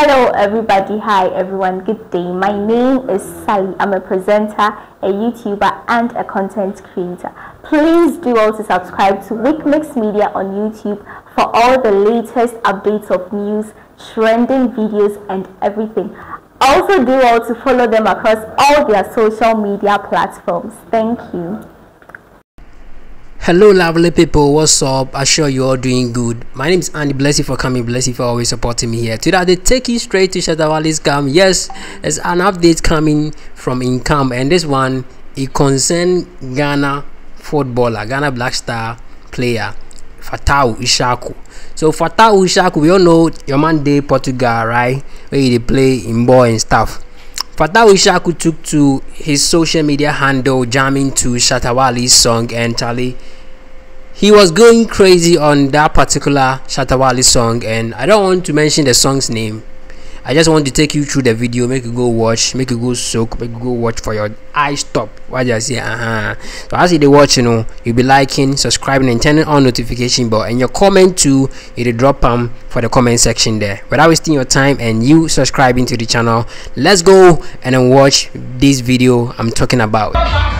Hello, everybody. Hi, everyone. Good day. My name is Sally. I'm a presenter, a YouTuber, and a content creator. Please do also subscribe to Weekmix Media on YouTube for all the latest updates of news, trending videos, and everything. Also, do also follow them across all their social media platforms. Thank you. Hello, lovely people. What's up? I sure you're all doing good. My name is Andy. Bless you for coming. Bless you for always supporting me here. Today, they take you straight to Shatta Wale's Camp. Yes, there's an update coming from Income, and this one it concerns Ghana footballer, Ghana Black Star player Fatawu Issahaku. So Fatawu Issahaku, we all know your man day Portugal, right? Where they play in ball and stuff. Fatawu Issahaku took to his social media handle jamming to Shatta Wale's song and Charlie he was going crazy on that particular Shatta Wale song and I don't want to mention the song's name. I just want to take you through the video, make you go watch, make you go soak, make you go watch for your eyes stop. What I say? Uh-huh. So as you watch, you know, you'll be liking, subscribing, and turning on notification bell. And your comment too, you drop them for the comment section there. Without wasting your time and you subscribing to the channel, let's go and then watch this video I'm talking about.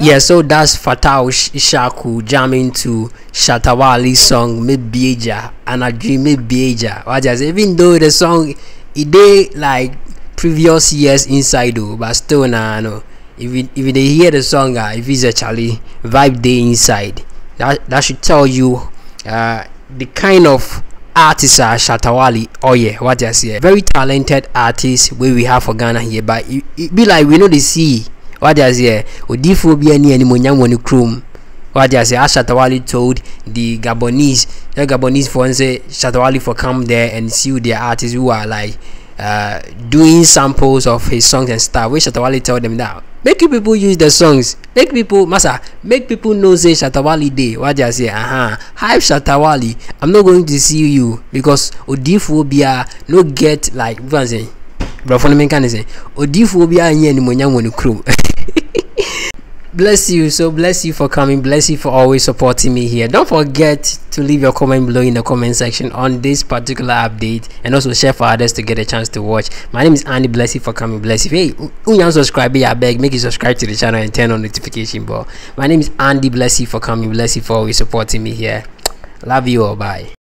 Yeah so that's Fatawu Issahaku jamming to Shatta Wale's song Mebieja and I dream Mebieja what just even though the song it did like previous years inside though but still nah no if if they hear the song uh, if it's a Charlie vibe day inside that that should tell you uh the kind of artist are Shatta Wale oh yeah what you say. Very talented artist where we have for Ghana here but it, it be like we know the see wade aseɛ odiifoɔ bi ani animonyam wɔ ne kurom. Wade aseɛ as Shatta Wale told the Gabonese. The Gabonese for say Shatta Wale for come there and see their artists who are like uh, doing samples of his songs and stuff. Where Shatta Wale tell them that make you people use the songs. Make people massa make people know say what they say uh-huh hype Shatta Wale i'm not going to see you because odiifoɔ no get like what i'm saying brɔfo no menka ne sɛ odiifoɔ biara nyɛ bless you so bless you for coming bless you for always supporting me here. Don't forget to leave your comment below in the comment section on this particular update and also share for others to get a chance to watch. My name is andy bless you for coming bless you. Hey unyan subscribe I beg make you subscribe to the channel and turn on notification bell. My name is andy bless you for coming bless you for always supporting me here. Love you all bye